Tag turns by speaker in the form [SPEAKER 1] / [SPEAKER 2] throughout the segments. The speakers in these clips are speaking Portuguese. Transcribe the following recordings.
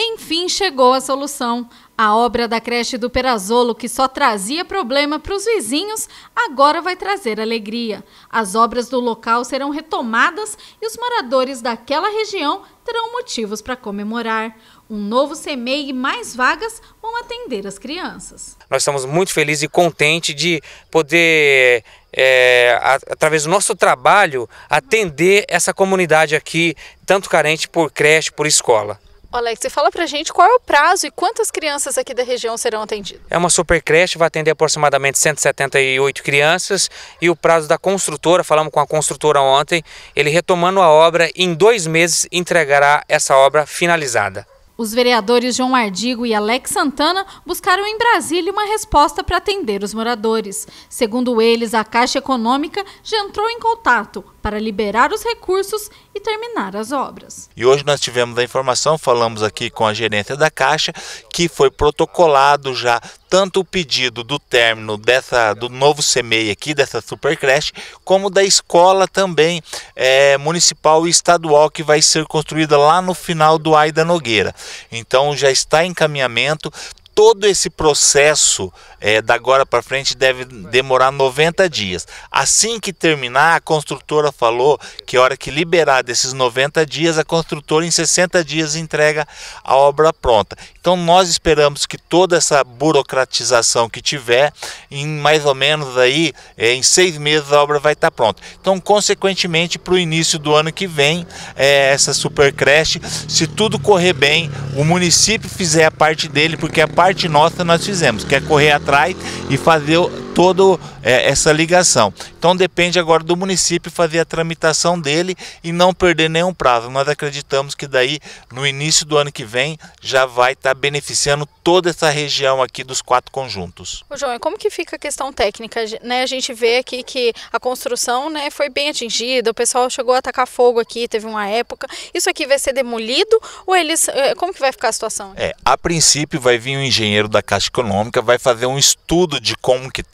[SPEAKER 1] Enfim chegou a solução. A obra da creche do Perazolo, que só trazia problema para os vizinhos, agora vai trazer alegria. As obras do local serão retomadas e os moradores daquela região terão motivos para comemorar. Um novo CMEI e mais vagas vão atender as crianças.
[SPEAKER 2] Nós estamos muito felizes e contentes de poder, é, através do nosso trabalho, atender essa comunidade aqui, tanto carente por creche, por escola.
[SPEAKER 1] Alex, você fala pra gente qual é o prazo e quantas crianças aqui da região serão atendidas?
[SPEAKER 2] É uma super creche, vai atender aproximadamente 178 crianças e o prazo da construtora, falamos com a construtora ontem, ele retomando a obra, em dois meses entregará essa obra finalizada.
[SPEAKER 1] Os vereadores João Ardigo e Alex Santana buscaram em Brasília uma resposta para atender os moradores. Segundo eles, a Caixa Econômica já entrou em contato para liberar os recursos e terminar as obras.
[SPEAKER 3] E hoje nós tivemos a informação, falamos aqui com a gerência da Caixa, que foi protocolado já tanto o pedido do término dessa do novo CMEI aqui, dessa super creche, como da escola também é, municipal e estadual que vai ser construída lá no final do Aida Nogueira. Então já está em encaminhamento, todo esse processo é, da agora para frente deve demorar 90 dias. Assim que terminar, a construtora falou que a hora que liberar desses 90 dias, a construtora em 60 dias entrega a obra pronta. Então nós esperamos que toda essa burocratização que tiver, em mais ou menos aí, é, em seis meses a obra vai estar pronta. Então, consequentemente, para o início do ano que vem, é, essa super creche, se tudo correr bem, o município fizer a parte dele, porque a parte parte nossa nós fizemos, que é correr atrás e fazer toda é, essa ligação. Então depende agora do município fazer a tramitação dele e não perder nenhum prazo. Nós acreditamos que daí no início do ano que vem já vai estar tá beneficiando toda essa região aqui dos quatro conjuntos.
[SPEAKER 1] Ô João, e como que fica a questão técnica? Né, a gente vê aqui que a construção né, foi bem atingida, o pessoal chegou a atacar fogo aqui, teve uma época. Isso aqui vai ser demolido ou eles. É, como que vai ficar a situação?
[SPEAKER 3] É, a princípio vai vir um engenheiro da Caixa Econômica, vai fazer um estudo de como que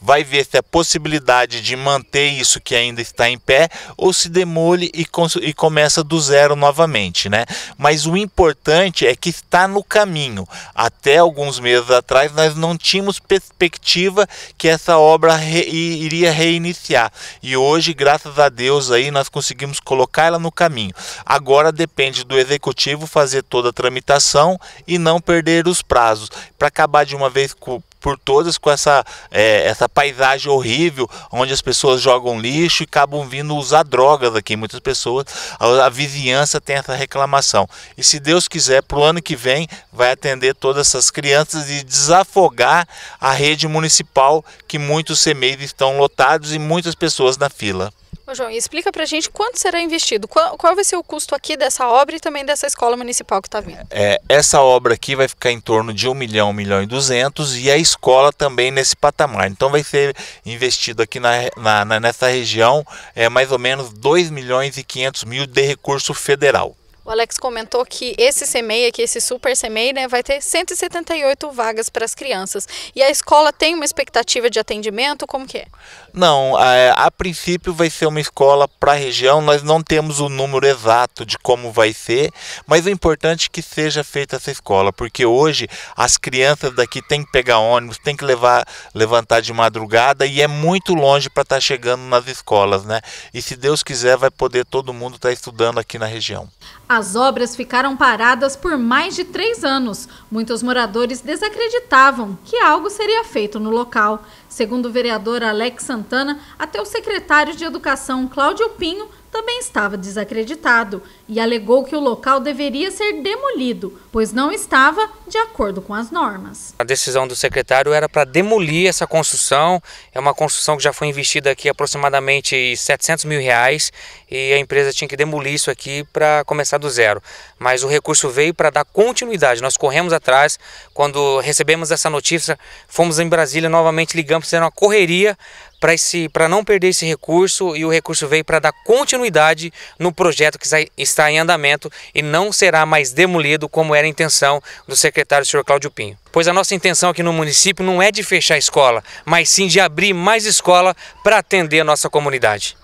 [SPEAKER 3] vai ver se a possibilidade de manter isso que ainda está em pé ou se demole e, e começa do zero novamente, né? Mas o importante é que está no caminho. Até alguns meses atrás nós não tínhamos perspectiva que essa obra re iria reiniciar e hoje, graças a Deus, aí nós conseguimos colocar ela no caminho. Agora depende do executivo fazer toda a tramitação e não perder os prazos para acabar de uma vez com por todas com essa, é, essa paisagem horrível, onde as pessoas jogam lixo e acabam vindo usar drogas aqui. Muitas pessoas, a, a vizinhança tem essa reclamação. E se Deus quiser, para o ano que vem, vai atender todas essas crianças e desafogar a rede municipal, que muitos CMEs estão lotados e muitas pessoas na fila.
[SPEAKER 1] Ô João, e explica pra gente quanto será investido, qual, qual, vai ser o custo aqui dessa obra e também dessa escola municipal que está vindo?
[SPEAKER 3] É, essa obra aqui vai ficar em torno de 1 milhão, 1 milhão e 200 e a escola também nesse patamar. Então vai ser investido aqui na, na, nessa região é, mais ou menos 2 milhões e 500 mil de recurso federal.
[SPEAKER 1] O Alex comentou que esse CMEI aqui, esse super CMEI, né, vai ter 178 vagas para as crianças. E a escola tem uma expectativa de atendimento? Como que é?
[SPEAKER 3] Não, a, a princípio vai ser uma escola para a região. Nós não temos o número exato de como vai ser, mas o importante é que seja feita essa escola, porque hoje as crianças daqui têm que pegar ônibus, têm que levar, levantar de madrugada e é muito longe para estar tá chegando nas escolas, né? E se Deus quiser, vai poder todo mundo estar tá estudando aqui na região.
[SPEAKER 1] As obras ficaram paradas por mais de três anos. Muitos moradores desacreditavam que algo seria feito no local. Segundo o vereador Alex Santana, até o secretário de Educação, Cláudio Pinho, também estava desacreditado e alegou que o local deveria ser demolido, pois não estava de acordo com as normas.
[SPEAKER 2] A decisão do secretário era para demolir essa construção. É uma construção que já foi investida aqui aproximadamente 700 mil reais e a empresa tinha que demolir isso aqui para começar do zero. Mas o recurso veio para dar continuidade. Nós corremos atrás. Quando recebemos essa notícia, fomos em Brasília novamente, ligamos, fizeram uma correria para não perder esse recurso e o recurso veio para dar continuidade no projeto que está em andamento e não será mais demolido como era a intenção do secretário senhor Cláudio Pinho. Pois a nossa intenção aqui no município não é de fechar a escola, mas sim de abrir mais escola para atender a nossa comunidade.